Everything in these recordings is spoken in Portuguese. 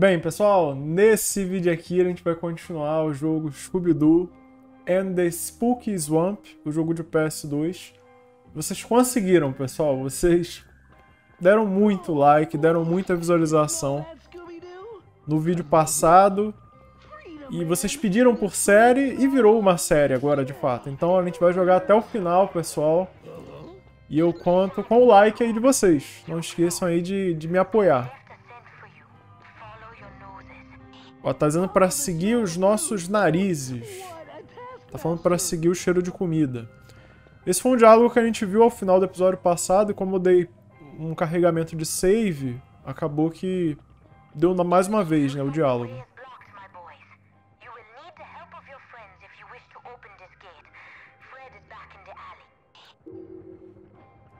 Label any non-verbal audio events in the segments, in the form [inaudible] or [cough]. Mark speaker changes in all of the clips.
Speaker 1: Bem, pessoal, nesse vídeo aqui a gente vai continuar o jogo Scooby-Doo and the Spooky Swamp, o jogo de PS2. Vocês conseguiram, pessoal, vocês deram muito like, deram muita visualização no vídeo passado e vocês pediram por série e virou uma série agora, de fato. Então a gente vai jogar até o final, pessoal. E eu conto com o like aí de vocês. Não esqueçam aí de, de me apoiar. Ó, tá dizendo pra seguir os nossos narizes. Tá falando pra seguir o cheiro de comida. Esse foi um diálogo que a gente viu ao final do episódio passado, e como eu dei um carregamento de save, acabou que deu mais uma vez, né, o diálogo.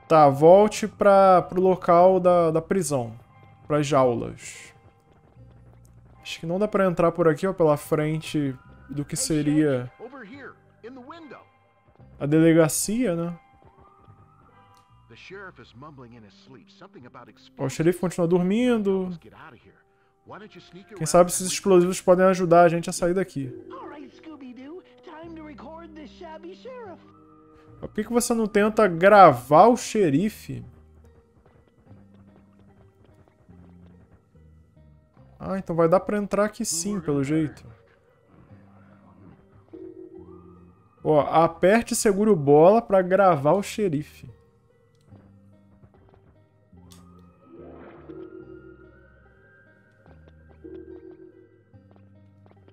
Speaker 1: Tá, volte para pro local da, da prisão, para as jaulas. Acho que não dá pra entrar por aqui, ó, pela frente do que seria a delegacia, né? Ó, o xerife continua dormindo. Quem sabe esses explosivos podem ajudar a gente a sair daqui. Por que, que você não tenta gravar o xerife? Ah, então vai dar pra entrar aqui sim, pelo jeito. Ó, aperte e segure o bola pra gravar o xerife.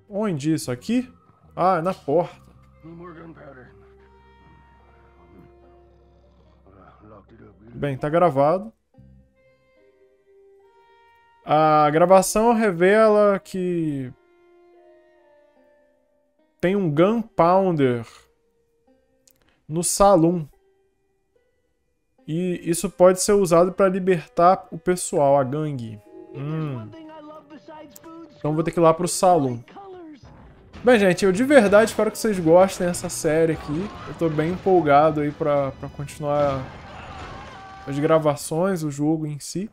Speaker 1: Onde isso? Aqui? Ah, é na porta. Bem, tá gravado. A gravação revela que tem um Gunpowder no salão. E isso pode ser usado para libertar o pessoal, a gangue. Hum. Então vou ter que ir lá pro salão. Bem, gente, eu de verdade espero que vocês gostem dessa série aqui. Eu tô bem empolgado aí pra, pra continuar as gravações, o jogo em si.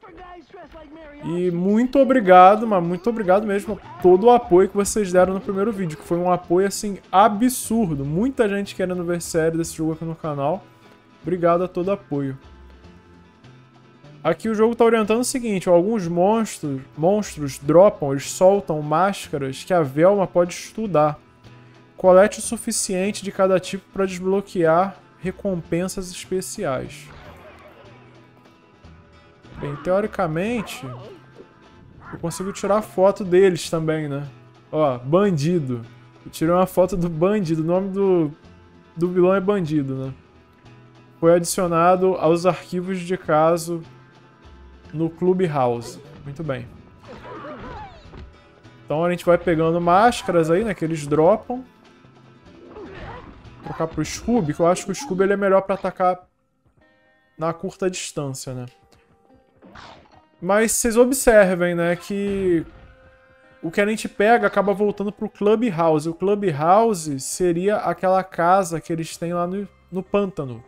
Speaker 1: E muito obrigado, mas muito obrigado mesmo todo o apoio que vocês deram no primeiro vídeo, que foi um apoio, assim, absurdo. Muita gente querendo ver série desse jogo aqui no canal. Obrigado a todo o apoio. Aqui o jogo está orientando o seguinte, alguns monstros, monstros dropam, eles soltam máscaras que a Velma pode estudar. Colete o suficiente de cada tipo para desbloquear recompensas especiais. Bem, teoricamente, eu consigo tirar foto deles também, né? Ó, bandido. Eu tirei uma foto do bandido. O nome do, do vilão é bandido, né? Foi adicionado aos arquivos de caso no Clubhouse. Muito bem. Então a gente vai pegando máscaras aí, né? Que eles dropam. Vou trocar pro Scooby, que eu acho que o Scooby ele é melhor pra atacar na curta distância, né? Mas vocês observem, né, que o que a gente pega acaba voltando pro Clubhouse. O Clubhouse seria aquela casa que eles têm lá no, no pântano.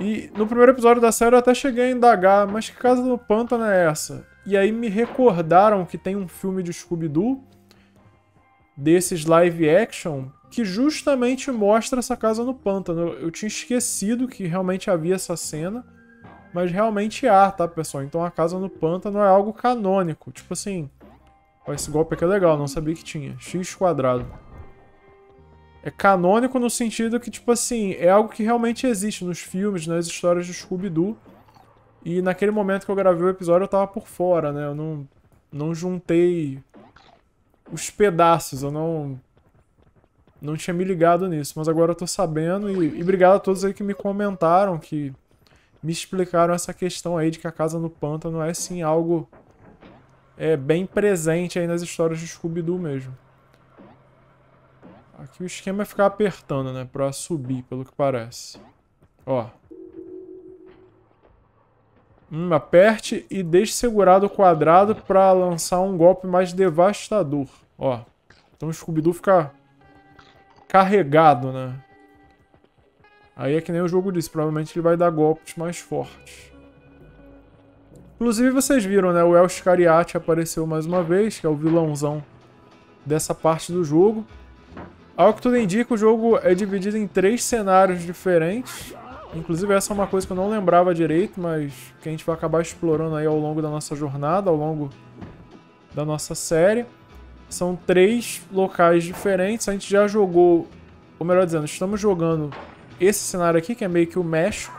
Speaker 1: E no primeiro episódio da série eu até cheguei a indagar, mas que casa no pântano é essa? E aí me recordaram que tem um filme de Scooby-Doo, desses live action, que justamente mostra essa casa no pântano. Eu tinha esquecido que realmente havia essa cena. Mas realmente há, tá, pessoal? Então a casa no pântano é algo canônico. Tipo assim... Esse golpe aqui é legal, não sabia que tinha. X quadrado. É canônico no sentido que, tipo assim, é algo que realmente existe nos filmes, nas histórias de Scooby-Doo. E naquele momento que eu gravei o episódio eu tava por fora, né? Eu não, não juntei os pedaços, eu não não tinha me ligado nisso, mas agora eu tô sabendo e, e obrigado a todos aí que me comentaram que me explicaram essa questão aí de que a casa no pântano é sim algo é, bem presente aí nas histórias de Scooby-Doo mesmo. Aqui o esquema é ficar apertando, né? Pra subir, pelo que parece. Ó. Hum, aperte e deixe segurado o quadrado para lançar um golpe mais devastador. Ó. Então o Scooby-Doo fica carregado, né? Aí é que nem o jogo disse, provavelmente ele vai dar golpes mais fortes. Inclusive vocês viram, né? O El Scariate apareceu mais uma vez, que é o vilãozão dessa parte do jogo. Ao que tudo indica, o jogo é dividido em três cenários diferentes. Inclusive essa é uma coisa que eu não lembrava direito, mas que a gente vai acabar explorando aí ao longo da nossa jornada, ao longo da nossa série. São três locais diferentes. A gente já jogou, ou melhor dizendo, estamos jogando esse cenário aqui, que é meio que o México.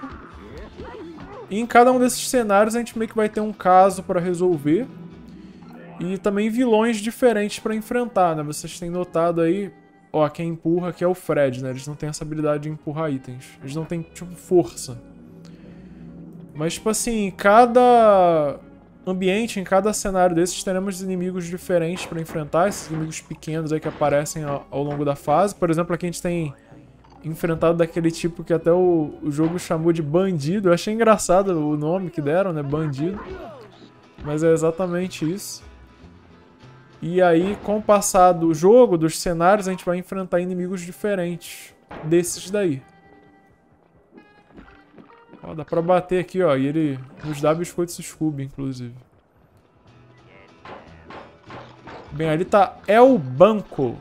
Speaker 1: E em cada um desses cenários a gente meio que vai ter um caso para resolver. E também vilões diferentes para enfrentar, né? Vocês têm notado aí, Ó, quem empurra aqui é o Fred, né? Eles não têm essa habilidade de empurrar itens. Eles não têm, tipo, força. Mas, tipo assim, em cada ambiente, em cada cenário desses, teremos inimigos diferentes para enfrentar. Esses inimigos pequenos aí que aparecem ao, ao, longo da fase. Por exemplo, aqui a gente tem enfrentado daquele tipo que até o, o jogo chamou de bandido. Eu achei engraçado o nome que deram, né? Bandido. Mas é exatamente isso. E aí, com o passar do jogo, dos cenários, a gente vai enfrentar inimigos diferentes desses daí. Ó, dá pra bater aqui, ó, e ele nos dá biscoitos Scooby, inclusive. Bem, ali tá El Banco,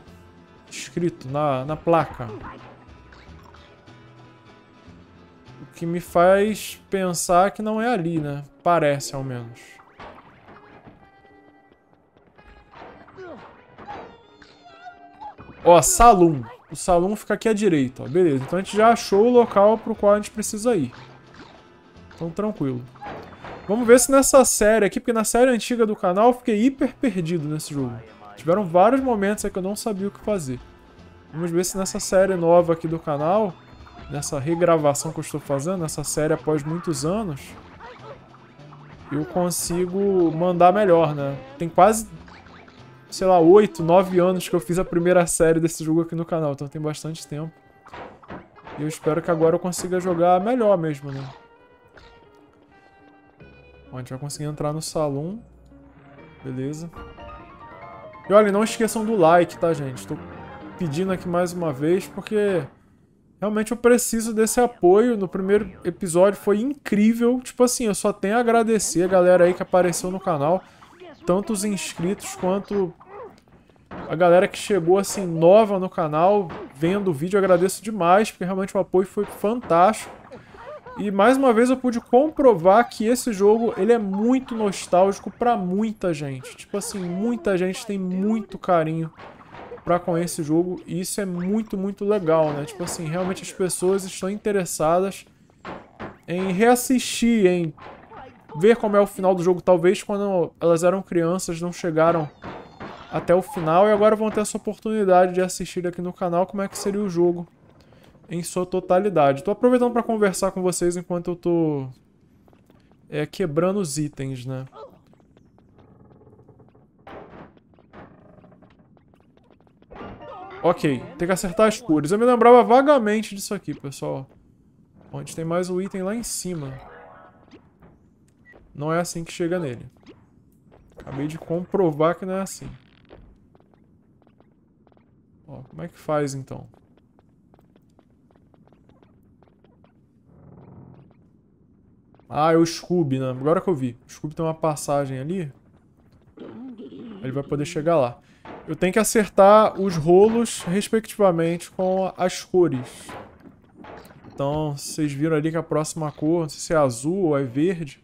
Speaker 1: escrito na, na placa. Que me faz pensar que não é ali, né? Parece, ao menos. Ó, Salum. O Salum fica aqui à direita, ó. Beleza, então a gente já achou o local pro qual a gente precisa ir. Então, tranquilo. Vamos ver se nessa série aqui, porque na série antiga do canal eu fiquei hiper perdido nesse jogo. Tiveram vários momentos aí que eu não sabia o que fazer. Vamos ver se nessa série nova aqui do canal, nessa regravação que eu estou fazendo, nessa série após muitos anos, eu consigo mandar melhor, né? Tem quase sei lá, 8, 9 anos que eu fiz a primeira série desse jogo aqui no canal, então tem bastante tempo. E eu espero que agora eu consiga jogar melhor mesmo, né? Bom, a gente vai conseguir entrar no salão. Beleza. E olha, não esqueçam do like, tá, gente? Estou pedindo aqui mais uma vez, porque realmente eu preciso desse apoio. No primeiro episódio foi incrível. Tipo assim, eu só tenho a agradecer a galera aí que apareceu no canal. Tanto os inscritos quanto a galera que chegou assim nova no canal, vendo o vídeo, agradeço demais, porque realmente o apoio foi fantástico. E mais uma vez eu pude comprovar que esse jogo ele é muito nostálgico para muita gente. Tipo assim, muita gente tem muito carinho para com esse jogo e isso é muito, muito legal, né? Tipo assim, realmente as pessoas estão interessadas em reassistir, em ver como é o final do jogo. Talvez quando elas eram crianças não chegaram até o final e agora vão ter essa oportunidade de assistir aqui no canal como é que seria o jogo em sua totalidade. Estou aproveitando para conversar com vocês enquanto eu tô é, quebrando os itens, né? Ok, tem que acertar as cores. Eu me lembrava vagamente disso aqui, pessoal. Bom, a gente tem mais um item lá em cima. Não é assim que chega nele. Acabei de comprovar que não é assim. Ó, como é que faz então? Ah, é o Scooby, né? Agora que eu vi. O Scooby tem uma passagem ali. Ele vai poder chegar lá. Eu tenho que acertar os rolos, respectivamente, com as cores. Então, vocês viram ali que a próxima cor, não sei se é azul ou é verde.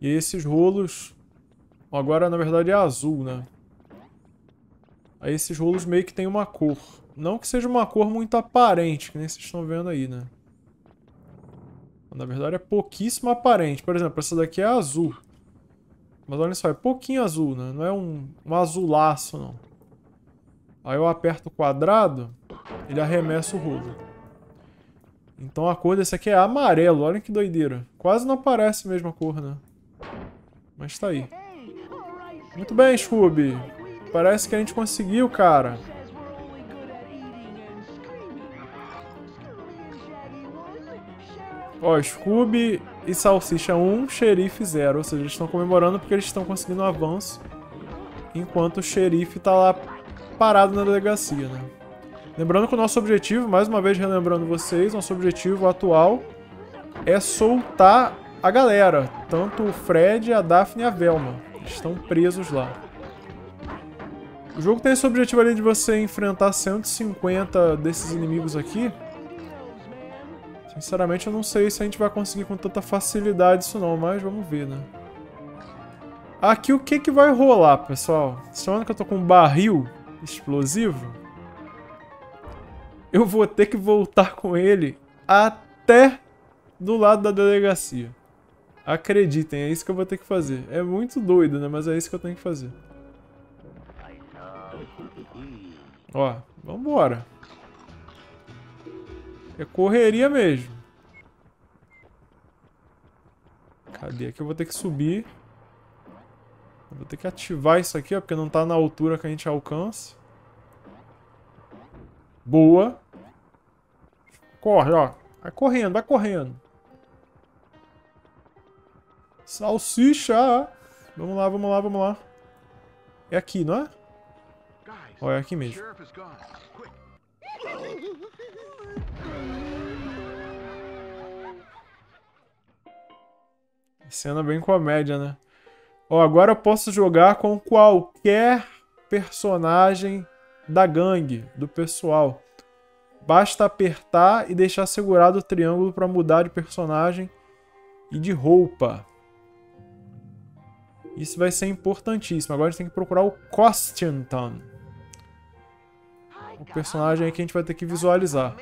Speaker 1: E esses rolos... Agora, na verdade, é azul, né? Aí esses rolos meio que tem uma cor. Não que seja uma cor muito aparente, que nem vocês estão vendo aí, né? Na verdade é pouquíssimo aparente. Por exemplo, essa daqui é azul. Mas olha só, é pouquinho azul, né? Não é um, um azulaço, não. Aí eu aperto o quadrado, ele arremessa o rolo. Então a cor desse aqui é amarelo. Olha que doideira. Quase não aparece a mesma cor, né? Mas tá aí. Muito bem, Scooby. Parece que a gente conseguiu, cara. Ó, Scooby e Salsicha 1, Xerife 0. Ou seja, eles estão comemorando porque eles estão conseguindo um avanço. Enquanto o Xerife tá lá parado na delegacia, né? Lembrando que o nosso objetivo, mais uma vez relembrando vocês, nosso objetivo atual é soltar a galera. Tanto o Fred, a Daphne e a Velma. Eles estão presos lá. O jogo tem esse objetivo ali de você enfrentar 150 desses inimigos aqui. Sinceramente, eu não sei se a gente vai conseguir com tanta facilidade isso não, mas vamos ver, né? Aqui o que que vai rolar, pessoal? Vendo que eu tô com um barril explosivo? Eu vou ter que voltar com ele até do lado da delegacia. Acreditem, é isso que eu vou ter que fazer. É muito doido, né? Mas é isso que eu tenho que fazer. Ó, vambora. É correria mesmo. Cadê? Aqui eu vou ter que subir. Eu vou ter que ativar isso aqui, ó, porque não tá na altura que a gente alcança. Boa. Corre, ó. Vai correndo, vai correndo. Salsicha! Vamos lá, vamos lá, vamos lá. É aqui, não é? Ó, é aqui mesmo. [laughs] Cena bem comédia, né? Ó, agora eu posso jogar com qualquer personagem da gangue, do pessoal. Basta apertar e deixar segurado o triângulo para mudar de personagem e de roupa. Isso vai ser importantíssimo. Agora a gente tem que procurar o Costington. O personagem que a gente vai ter que visualizar.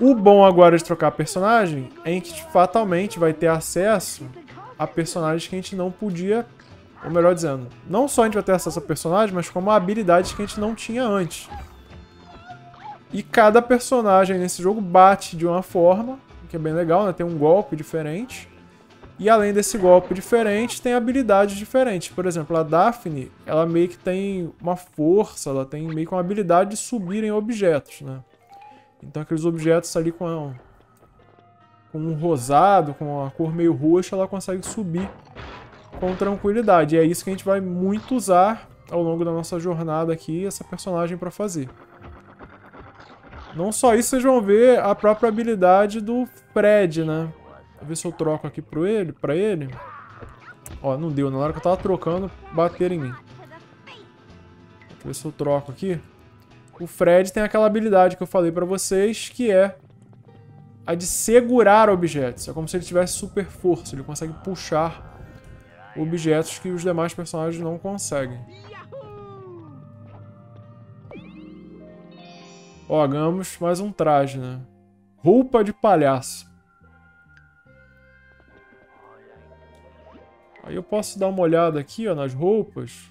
Speaker 1: O bom agora de trocar personagem é que a gente fatalmente vai ter acesso a personagens que a gente não podia, ou melhor dizendo, não só a gente vai ter acesso a personagens, mas como a habilidades que a gente não tinha antes. E cada personagem nesse jogo bate de uma forma, que é bem legal, né? Tem um golpe diferente. E além desse golpe diferente, tem habilidades diferentes. Por exemplo, a Daphne, ela meio que tem uma força, ela tem meio que uma habilidade de subir em objetos, né? Então aqueles objetos ali com, com um rosado, com a cor meio roxa, ela consegue subir com tranquilidade. E é isso que a gente vai muito usar ao longo da nossa jornada aqui, essa personagem para fazer. Não só isso, vocês vão ver a própria habilidade do Fred, né? Vou ver se eu troco aqui pro ele, pra ele. Ó, não deu. Na hora que eu tava trocando, bateram em mim. Deixa eu ver se eu troco aqui. O Fred tem aquela habilidade que eu falei pra vocês, que é a de segurar objetos. É como se ele tivesse super força. Ele consegue puxar objetos que os demais personagens não conseguem. Ó, ganhamos mais um traje, né? Roupa de palhaço. Aí eu posso dar uma olhada aqui, ó, nas roupas.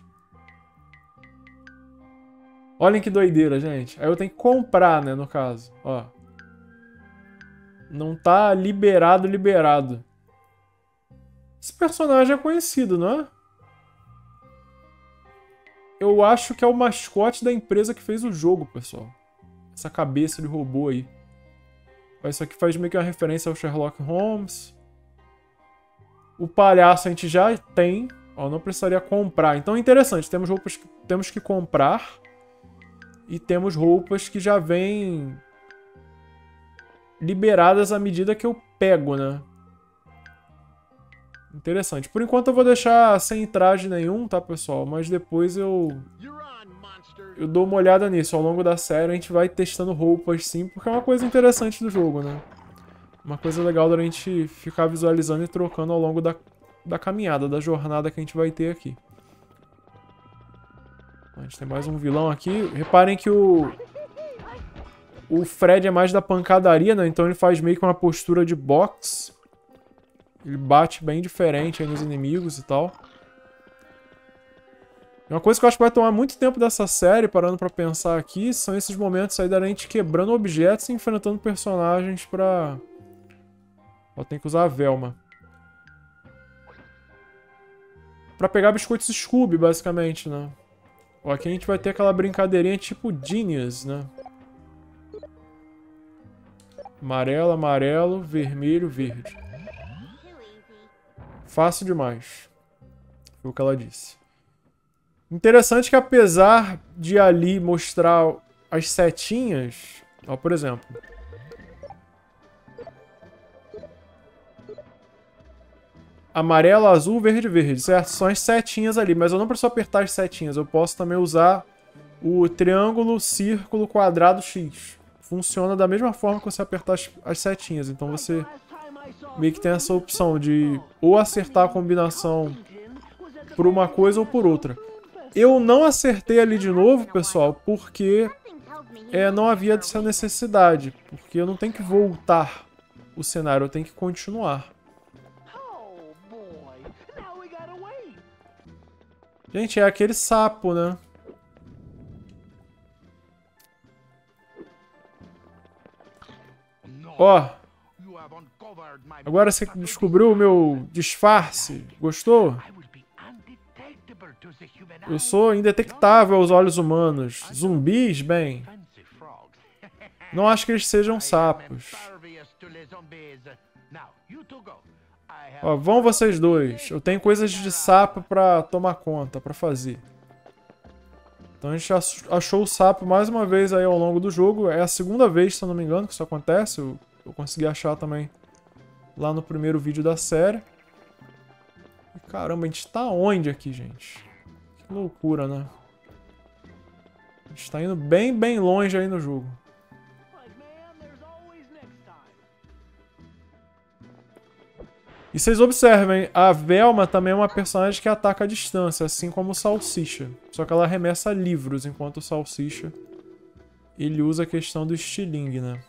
Speaker 1: Olhem que doideira, gente. Aí eu tenho que comprar, né, no caso. Ó. Não tá liberado, liberado. Esse personagem é conhecido, não é? Eu acho que é o mascote da empresa que fez o jogo, pessoal essa cabeça de robô aí. Isso aqui faz meio que uma referência ao Sherlock Holmes. O palhaço a gente já tem. Ó, não precisaria comprar. Então é interessante. Temos roupas que temos que comprar. E temos roupas que já vêm liberadas à medida que eu pego, né? Interessante. Por enquanto eu vou deixar sem traje nenhum, tá, pessoal? Mas depois eu eu dou uma olhada nisso. Ao longo da série a gente vai testando roupas sim, porque é uma coisa interessante do jogo, né? Uma coisa legal da gente ficar visualizando e trocando ao longo da, da caminhada, da jornada que a gente vai ter aqui. A gente tem mais um vilão aqui. Reparem que o... O Fred é mais da pancadaria, né? Então ele faz meio que uma postura de boxe. Ele bate bem diferente nos inimigos e tal. Uma coisa que eu acho que vai tomar muito tempo dessa série, parando pra pensar aqui, são esses momentos aí da gente quebrando objetos e enfrentando personagens pra... Ó, tem que usar a Velma. Pra pegar biscoitos Scooby, basicamente, né? Ó, aqui a gente vai ter aquela brincadeirinha tipo Genius, né? Amarelo, amarelo, vermelho, verde. Fácil demais. Foi o que ela disse. Interessante que apesar de ali mostrar as setinhas, ó, por exemplo. Amarelo, azul, verde, verde, certo? São as setinhas ali, mas eu não preciso apertar as setinhas. Eu posso também usar o triângulo, círculo, quadrado, X. Funciona da mesma forma que você apertar as, as setinhas. Então você meio que tem essa opção de ou acertar a combinação por uma coisa ou por outra. Eu não acertei ali de novo, pessoal, porque é, não havia essa necessidade. Porque eu não tenho que voltar o cenário, eu tenho que continuar. Gente, é aquele sapo, né? Ó. Agora você descobriu o meu disfarce. Gostou? Eu sou indetectável aos olhos humanos. Zumbis, bem. Não acho que eles sejam sapos. Ó, vão vocês dois. Eu tenho coisas de sapo pra tomar conta, pra fazer. Então a gente achou o sapo mais uma vez aí ao longo do jogo. É a segunda vez, se eu não me engano, que isso acontece. Eu, eu consegui achar também lá no primeiro vídeo da série. Caramba, a gente tá onde aqui, gente? Que loucura, né? A gente tá indo bem, bem longe aí no jogo. E vocês observem, a Velma também é uma personagem que ataca a distância, assim como o Salsicha. Só que ela arremessa livros, enquanto o Salsicha ele usa a questão do estilingue, né?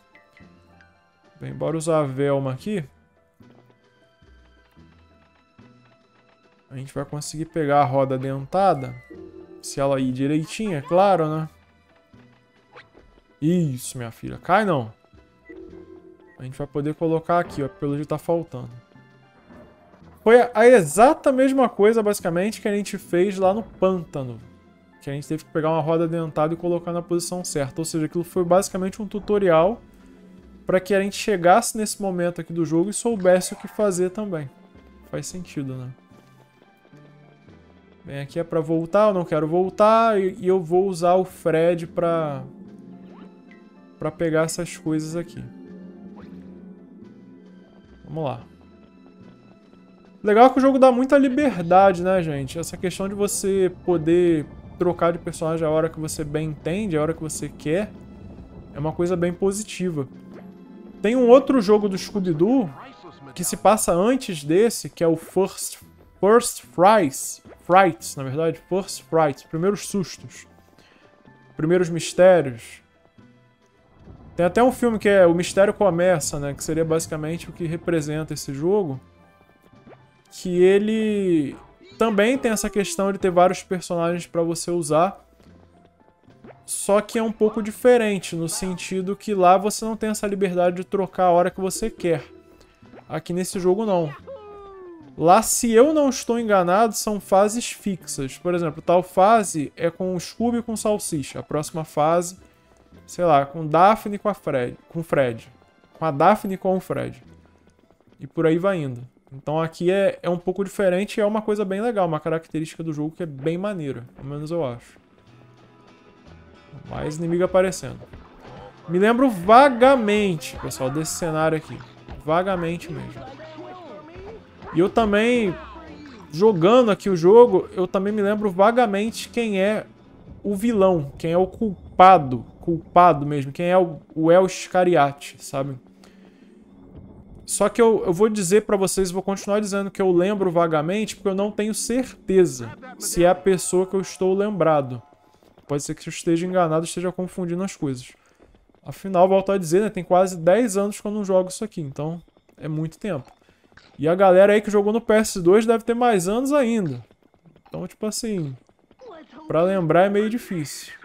Speaker 1: Bem, bora usar a Velma aqui. A gente vai conseguir pegar a roda dentada. Se ela ir direitinho, é claro, né? Isso, minha filha. Cai não. A gente vai poder colocar aqui, ó. Pelo que tá faltando. Foi a exata mesma coisa, basicamente, que a gente fez lá no pântano. Que a gente teve que pegar uma roda dentada e colocar na posição certa. Ou seja, aquilo foi basicamente um tutorial para que a gente chegasse nesse momento aqui do jogo e soubesse o que fazer também. Faz sentido, né? Bem, aqui é para voltar, eu não quero voltar e, eu vou usar o Fred para para pegar essas coisas aqui. Vamos lá. Legal que o jogo dá muita liberdade, né, gente? Essa questão de você poder trocar de personagem a hora que você bem entende, a hora que você quer, é uma coisa bem positiva. Tem um outro jogo do Scooby-Doo que se passa antes desse, que é o First, First Frights, Frights, na verdade, First Frights, primeiros sustos, primeiros mistérios. Tem até um filme que é O Mistério Começa, né, que seria basicamente o que representa esse jogo que ele também tem essa questão de ter vários personagens para você usar. Só que é um pouco diferente, no sentido que lá você não tem essa liberdade de trocar a hora que você quer. Aqui nesse jogo não. Lá, se eu não estou enganado, são fases fixas. Por exemplo, tal fase é com o Scooby e com o Salsicha. A próxima fase, sei lá, com Daphne e com a Fred. Com Fred. Com a Daphne e com o Fred. E por aí vai indo. Então aqui é, é um pouco diferente e é uma coisa bem legal, uma característica do jogo que é bem maneira, pelo menos eu acho. Mais inimigo aparecendo. Me lembro vagamente, pessoal, desse cenário aqui. Vagamente mesmo. E eu também, jogando aqui o jogo, eu também me lembro vagamente quem é o vilão, quem é o culpado, culpado mesmo, quem é o, o El Scariate, sabe? Só que eu, eu vou dizer para vocês, vou continuar dizendo que eu lembro vagamente, porque eu não tenho certeza se é a pessoa que eu estou lembrado. Pode ser que eu esteja enganado, esteja confundindo as coisas. Afinal, volto a dizer, né, tem quase 10 anos que eu não jogo isso aqui, então é muito tempo. E a galera aí que jogou no PS2 deve ter mais anos ainda. Então, tipo assim, pra lembrar é meio difícil.